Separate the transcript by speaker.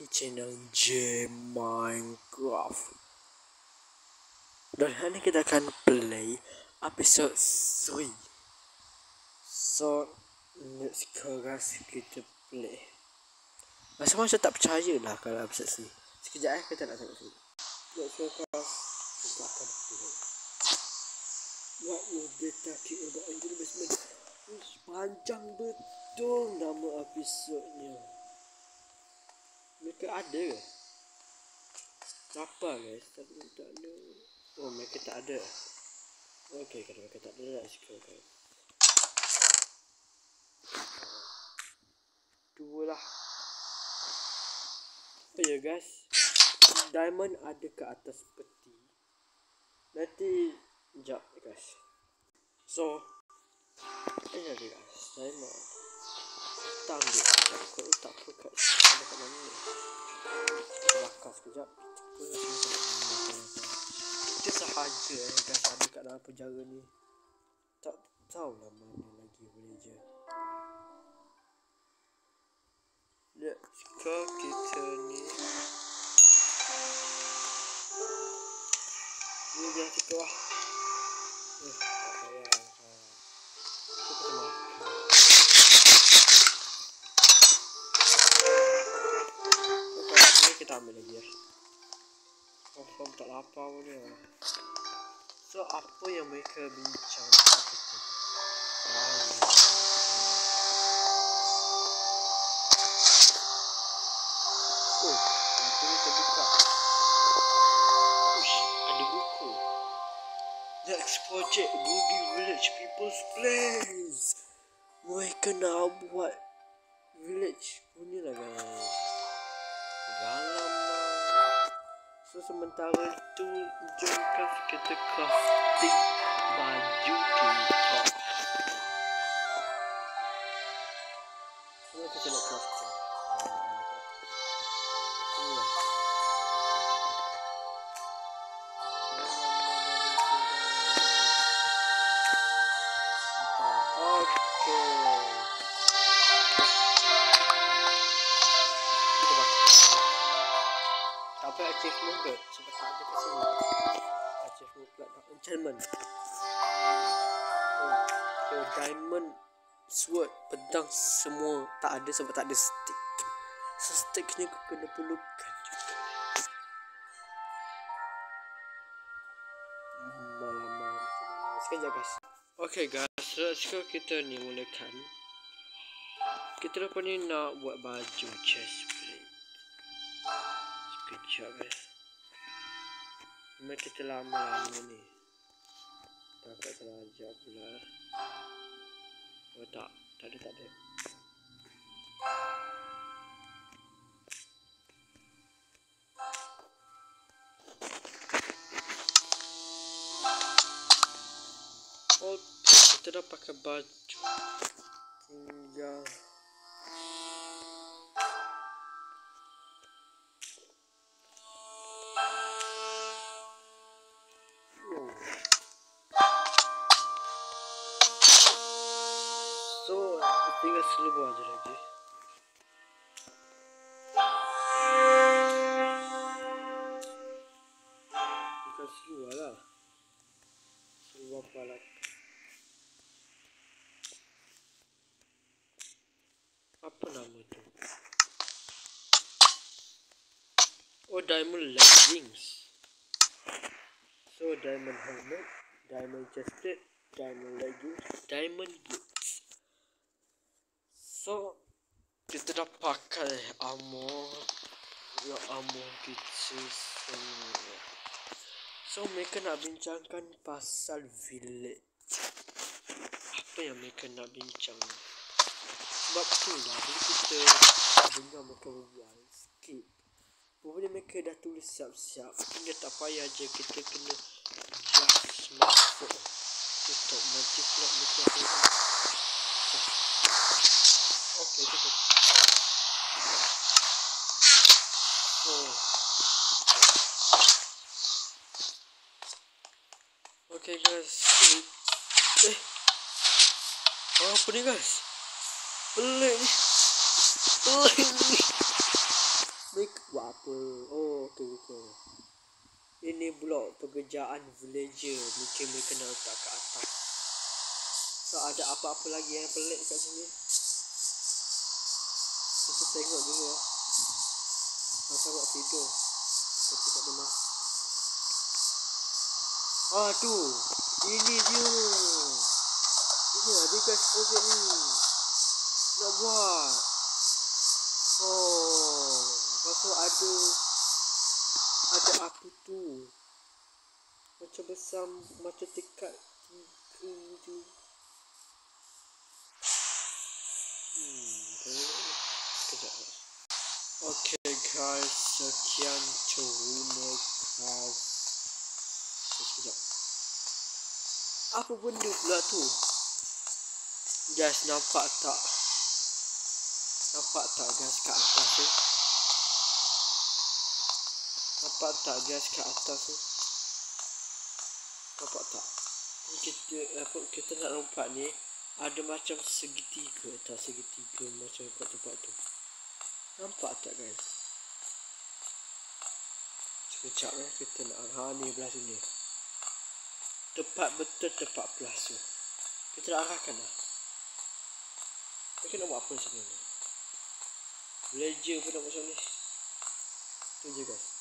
Speaker 1: Ini channel J Minecraft. Dan hari ni kita akan play episode 3 So go guys. Kita play. Masa macam tak percaya lah kalau episode 3 Sekejap eh. Kita nak tengok sini. Go guys. Kita akan play. What would they talking about in the basement Panjang betul nama episodenya mereka ada ke? Apa guys? Tapi tak ada. Oh, mereka tak ada. Okay, kalau mereka tak ada, let's go guys. Dua lah. Oh ya guys. Diamond ada ke atas peti. Nanti, sekejap guys. So, ini ada guys. Diamond kita ambil sekejap Kau letak apa kat Ada kat mana Bakar sekejap. Kita sahaja eh guys Ada kat dalam penjara ni. Tak tahu lah mana lagi boleh je. Let's go kita ni. Ni dia kita lah Pun dia. So apa yang mereka bincang apa tu? Oh, itu ni terbuka. Ush, ada buku. Next project Boogie Village People's Place. Mereka nak buat village punya lah guys so sementara itu jom kita crafting baju kita. Kita nak crafting achievement ke? Sebab tak ada kat sini. Achievement pula dah. Enchantment. Oh, okay, diamond, sword, pedang semua tak ada sebab tak ada stick. So stick ni aku kena perlukan juga. Sekejap guys. Okay guys, let's go kita ni mulakan. Kita lepas ni nak buat baju chest Sekejap guys. Memang kita lama-lama ni. Takut terajak pula. Oh tak, tak ada tak ada. Okay, kita dah pakai baju. Tinggal tinggal seluruh aja lagi. Bukan seluruh lah. Seluruh apa lah. Apa nama tu? Oh, diamond leggings. So, diamond helmet, diamond chest diamond leggings, diamond boots. So, kita dah pakai armor. Ya armor kita semua. So, mereka nak bincangkan pasal village. Apa yang mereka nak bincang? Sebab tu lah, bila kita dengar mereka berbual, skip. Rupanya mereka dah tulis siap-siap. Hingga tak payah je kita kena just masuk. Tutup nanti pula mereka akan Okay, cukup. Oh. Okay guys. Eh. Oh, apa ni guys? Pelik ni. Pelik ni. Mereka Oh, okey okey. Ini blok pekerjaan villager. Mungkin mereka nak letak kat atas. So, ada apa-apa lagi yang pelik kat sini? Kita tengok dulu ya. Masa buat tidur. Tapi tak ada masa. Tu. Ini dia. Ini ada guys projek ni. Nak buat. Oh. Lepas tu ada. Ada apa tu. Macam besar. Macam tingkat tiga tu. Hmm. tengok. Okay guys. Sekian terima kasih. Sekejap. Apa benda pula tu? Guys, nampak tak? Nampak tak guys kat atas tu? Nampak tak guys kat atas tu? Nampak tak? Ni kita apa kita nak lompat ni ada macam segitiga tak segitiga macam kat tempat tu. Nampak tak guys? Sekejap eh kita nak ha ni belah sini. Tepat betul tepat belah tu. Kita nak arahkan lah. Kita nak buat apa sebenarnya? Belajar pun nak macam ni. Tu je guys.